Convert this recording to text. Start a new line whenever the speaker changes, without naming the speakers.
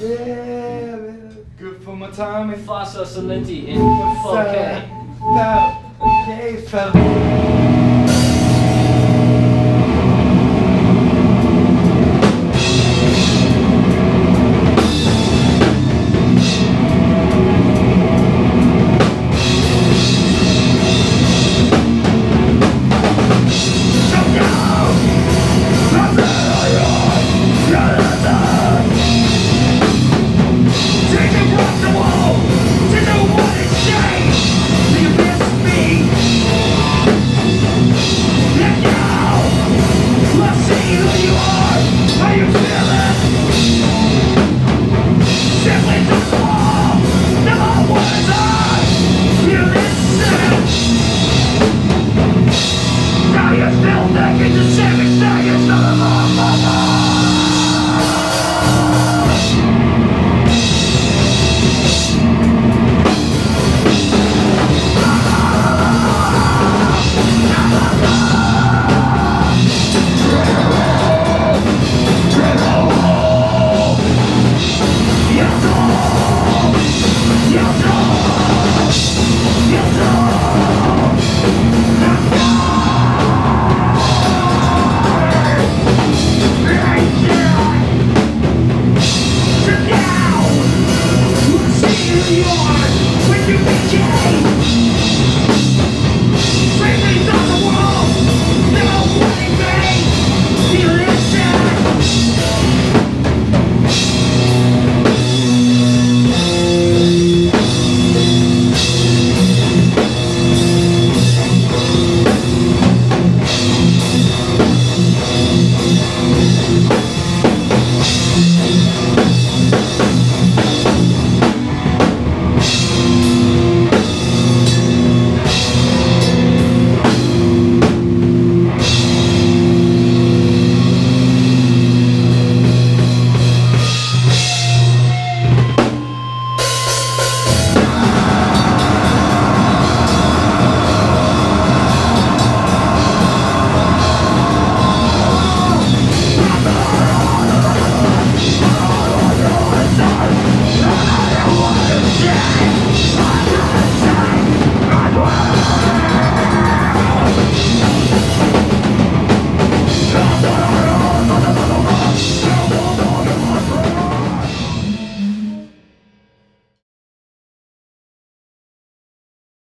Yeah, man. Good for my time.
Fossa Salenti in 4K.
No. Okay, fella.